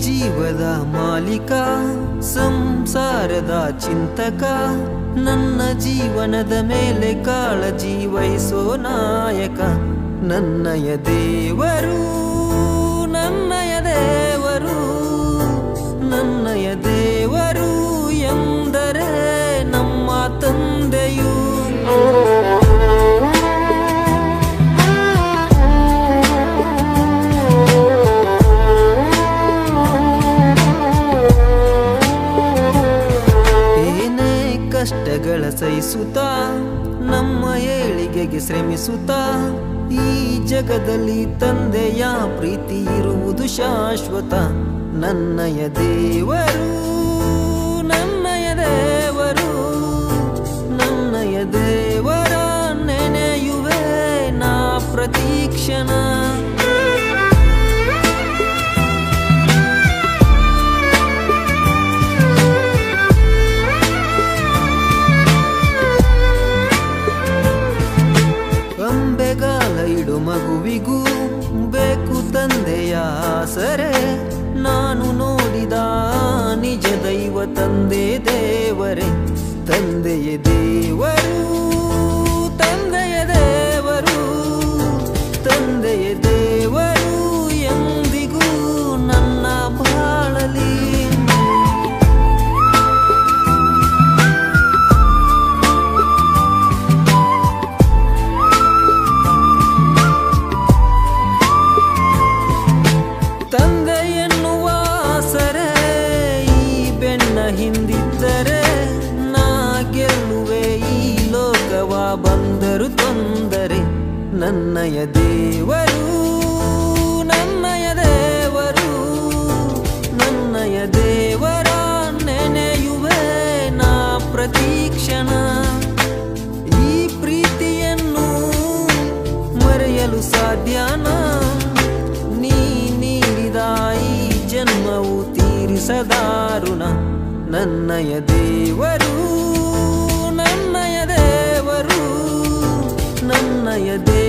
ಜೀವದ ಮಾಲೀಕ ಸಂಸಾರದ ಚಿಂತಕ ನನ್ನ ಜೀವನದ ಮೇಲೆ ಕಾಳಜಿ ವಹಿಸೋ ನಾಯಕ ನನ್ನಯ ದೇವರು ನನ್ನಯ ದೇವರು. ಕಷ್ಟಗಳ ಸಹಿಸುತ್ತಾ, ನಮ್ಮ ಏಳಿಗೆಗೆ ಶ್ರಮಿಸುತ್ತಾ, ಈ ಜಗದಲ್ಲಿ ತಂದೆಯ ಪ್ರೀತಿ ಇರುವುದು ಶಾಶ್ವತ. ನನ್ನಯ ದೇವರು ನನ್ನಯ ದೇವರು, ನನ್ನಯ ದೇವರ ನೆನೆಯುವೆ ನಾ ಪ್ರತೀಕ್ಷಣ. ಬೇಕು ತಂದೆಯ ಸರೆ ನಾನು ನೋಡಿದ ನಿಜ ದೈವ ತಂದೆ ದೇವರೇ. ತಂದೆಯ ದೇವರು. ಬೆನ್ನ ಹಿಂದಿದ್ದರೆ ನಾ ಗೆಲ್ಲುವೆ. ಈ ಲೋಕವ ಬಂದರು ತೊಂದರೆ. ನನ್ನಯ ದೇವರು ನನ್ನಯ ದೇವರು, ನನ್ನಯ ದೇವರ ನೆನೆಯುವೆ ನಾ ಪ್ರತೀಕ್ಷಣ. ಈ ಪ್ರೀತಿಯನ್ನು ಮರೆಯಲು ಸಾಧ್ಯನಾ? ನೀ ನೀಡಿದ ಜನ್ಮವು ನನ್ನಯ ದೇವರು ನನ್ನಯ ದೇವರು ನನ್ನಯ ದೇವರು.